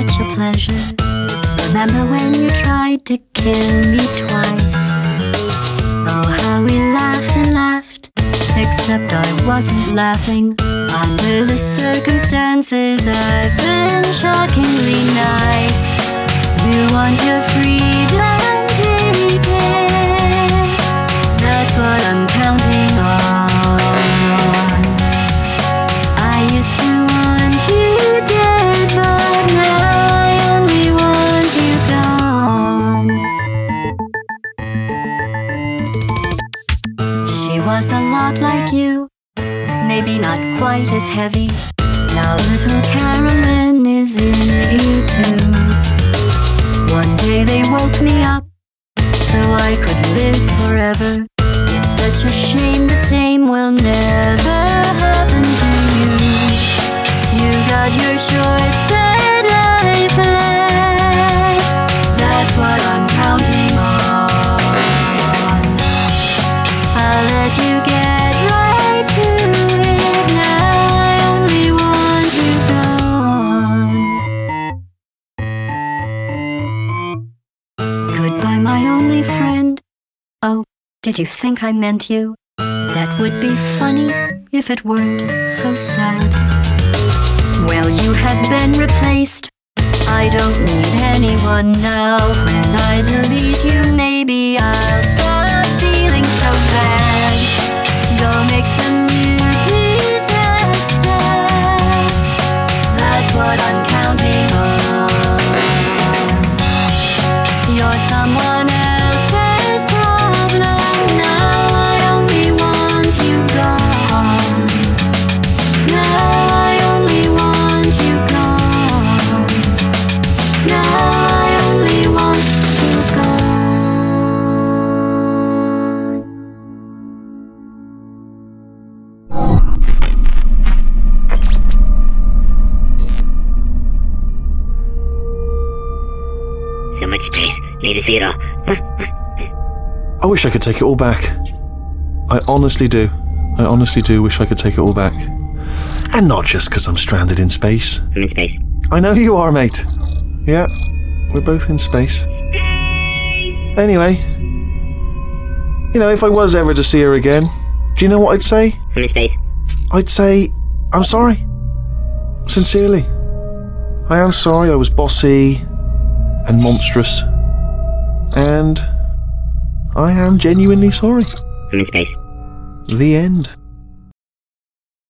pleasure. Remember when you tried to kill me twice? Oh, how we laughed and laughed. Except I wasn't laughing. Under the circumstances, I've been shockingly nice. You want your freedom, was a lot like you, maybe not quite as heavy. Now little Caroline is in you too. One day they woke me up so I could live forever. It's such a shame the same will never happen to you. You got your short sad my only friend. Oh, did you think I meant you? That would be funny if it weren't so sad. Well, you have been replaced. I don't need anyone now. When I delete So much space. Need to see it all. I wish I could take it all back. I honestly do. I honestly do wish I could take it all back. And not just because I'm stranded in space. I'm in space. I know you are, mate. Yeah, we're both in space. Space! Anyway, you know, if I was ever to see her again, do you know what I'd say? I'm in space. I'd say, I'm sorry. Sincerely. I am sorry I was bossy and monstrous. And I am genuinely sorry. I'm in space. The end.